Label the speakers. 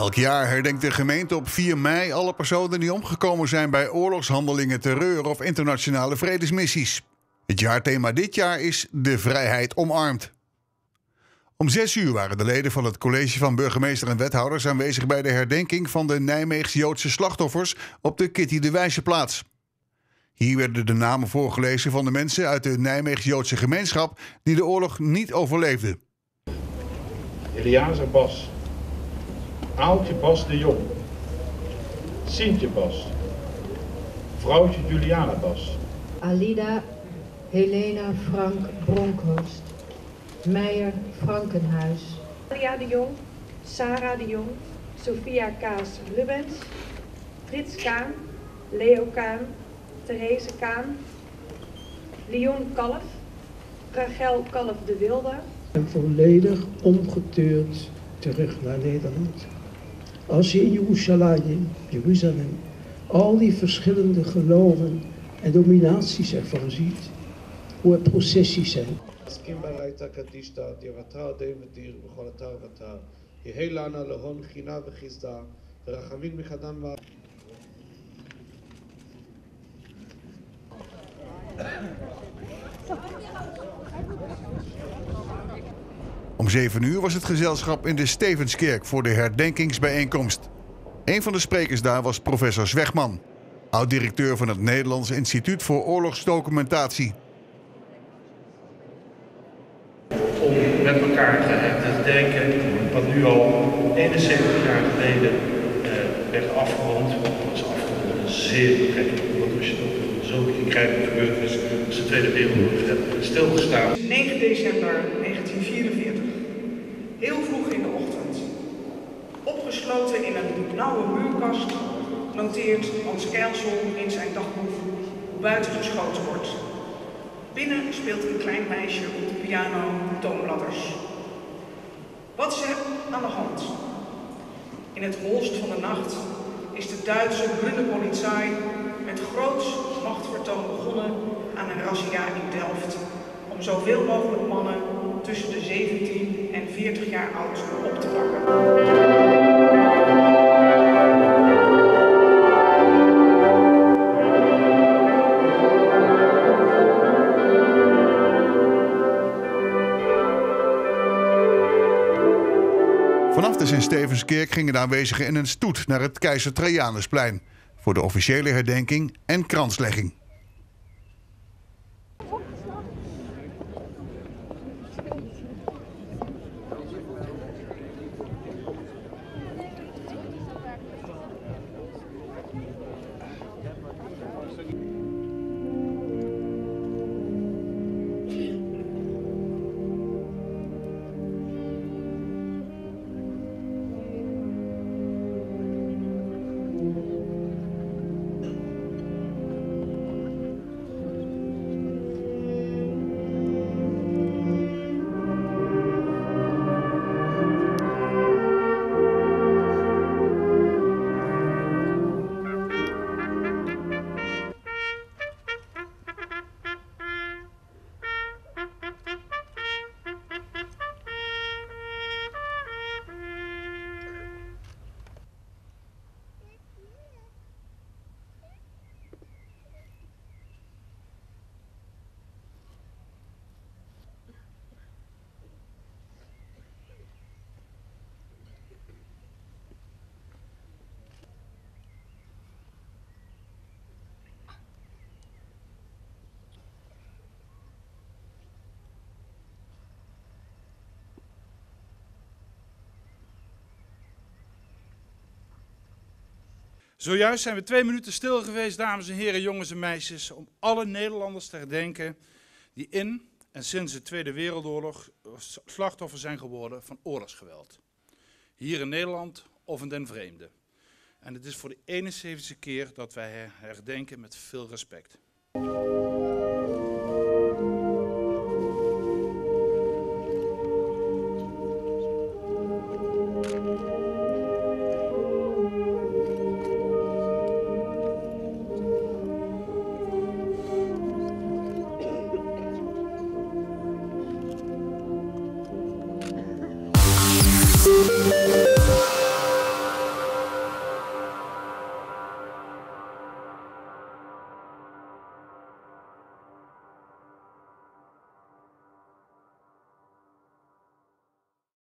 Speaker 1: Elk jaar herdenkt de gemeente op 4 mei alle personen die omgekomen zijn bij oorlogshandelingen, terreur of internationale vredesmissies. Het jaarthema dit jaar is De Vrijheid Omarmd. Om 6 uur waren de leden van het college van burgemeester en wethouders aanwezig bij de herdenking van de Nijmeegse Joodse slachtoffers op de Kitty de Wijzeplaats. Hier werden de namen voorgelezen van de mensen uit de Nijmeegse Joodse gemeenschap die de oorlog niet overleefden.
Speaker 2: Eliazer Bas, Aaltje Bas de Jong, Sintje Bas, vrouwtje Juliana Bas,
Speaker 3: Alida Helena Frank Bronkhorst, Meijer Frankenhuis,
Speaker 4: Alia de Jong, Sarah de Jong, Sophia Kaas Lubens, Frits Kaan, Leo Kaan, Therese Kaan, Leon Kalf, Rachel Kalf de Wilde,
Speaker 5: en volledig omgeturnd terug naar Nederland Als je in Jeruzalem, Jeruzalem al die verschillende geloven en dominaties ervan ziet, hoe er processies zijn.
Speaker 6: הסכים ברייתא קדישתא, דירתה די מדיר בכל אתר ואתר. יהא לנה להון חינה וחסדה, ורחמים מחדם ו...
Speaker 1: Om 7 uur was het gezelschap in de Stevenskerk voor de herdenkingsbijeenkomst. Een van de sprekers daar was professor Zwegman, oud-directeur van het Nederlands Instituut voor Oorlogsdocumentatie.
Speaker 7: om met elkaar te denken wat nu al 71 jaar geleden eh, werd afgerond. Dat is afgerond een zeer bekend, want als je dat zo ingrijpend gebeurd is, als de Tweede Wereldoorlog hebt stilgestaan.
Speaker 8: 9 december 1944. Heel vroeg in de ochtend. Opgesloten in een nauwe muurkast noteert Hans Keilsel in zijn dagboek hoe buiten geschoten wordt. Binnen speelt een klein meisje op de piano toonbladders. Wat is er aan de hand? In het holst van de nacht is de Duitse Bundepolizei met groots machtvertoon begonnen aan een razzia in Delft om zoveel mogelijk mannen tussen de 17 en 40 jaar oud op te pakken.
Speaker 1: Vanaf de Sint-Stevenskerk gingen de aanwezigen in een stoet naar het Keizer Trajanusplein voor de officiële herdenking en kranslegging.
Speaker 9: Zojuist zijn we twee minuten stil geweest, dames en heren, jongens en meisjes, om alle Nederlanders te herdenken die in en sinds de Tweede Wereldoorlog slachtoffer zijn geworden van oorlogsgeweld. Hier in Nederland of in den vreemde. En het is voor de 71ste keer dat wij herdenken met veel respect.